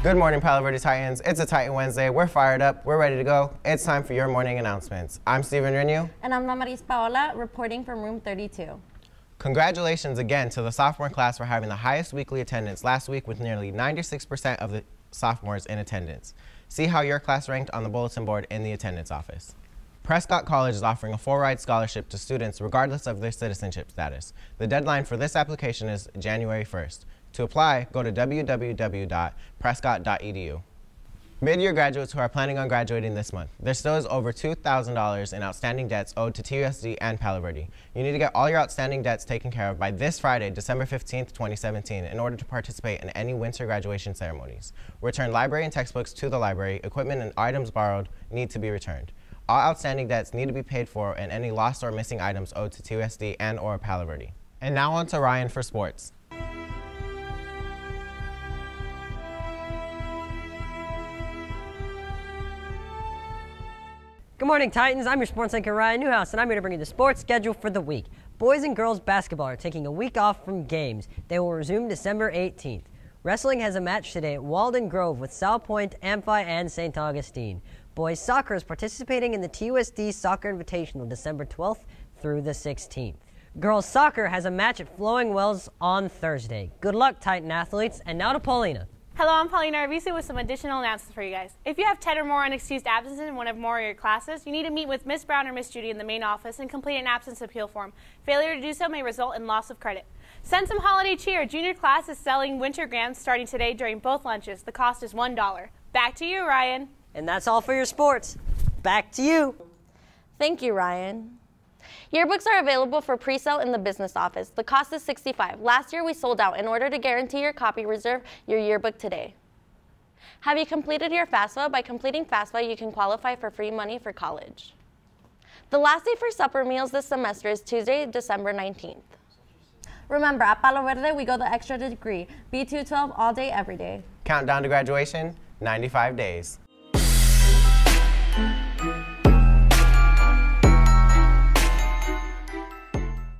Good morning, Palo Verde Titans. It's a Titan Wednesday. We're fired up. We're ready to go. It's time for your morning announcements. I'm Stephen Renew. And I'm Namaris Paola, reporting from room 32. Congratulations again to the sophomore class for having the highest weekly attendance last week with nearly 96% of the sophomores in attendance. See how your class ranked on the bulletin board in the attendance office. Prescott College is offering a full-ride scholarship to students regardless of their citizenship status. The deadline for this application is January 1st. To apply, go to www.prescott.edu. Mid-year graduates who are planning on graduating this month, there still is over $2,000 in outstanding debts owed to TUSD and Palo Verde. You need to get all your outstanding debts taken care of by this Friday, December 15, 2017, in order to participate in any winter graduation ceremonies. Return library and textbooks to the library. Equipment and items borrowed need to be returned. All outstanding debts need to be paid for and any lost or missing items owed to TUSD and or Palo Verde. And now on to Ryan for sports. Good morning, Titans. I'm your sports anchor, Ryan Newhouse, and I'm here to bring you the sports schedule for the week. Boys and girls basketball are taking a week off from games. They will resume December 18th. Wrestling has a match today at Walden Grove with South Point, Amphi, and St. Augustine. Boys soccer is participating in the TUSD Soccer Invitational December 12th through the 16th. Girls soccer has a match at Flowing Wells on Thursday. Good luck, Titan athletes, and now to Paulina. Hello, I'm Paulina Arvizu with some additional announcements for you guys. If you have 10 or more unexcused absences in one of more of your classes, you need to meet with Miss Brown or Miss Judy in the main office and complete an absence appeal form. Failure to do so may result in loss of credit. Send some holiday cheer. Junior class is selling winter grams starting today during both lunches. The cost is $1. Back to you, Ryan. And that's all for your sports. Back to you. Thank you, Ryan. Yearbooks are available for pre-sale in the business office. The cost is 65. Last year we sold out. In order to guarantee your copy, reserve your yearbook today. Have you completed your FAFSA? By completing FAFSA, you can qualify for free money for college. The last day for supper meals this semester is Tuesday, December 19th. Remember, at Palo Verde, we go the extra degree. B212 all day, every day. Countdown to graduation, 95 days.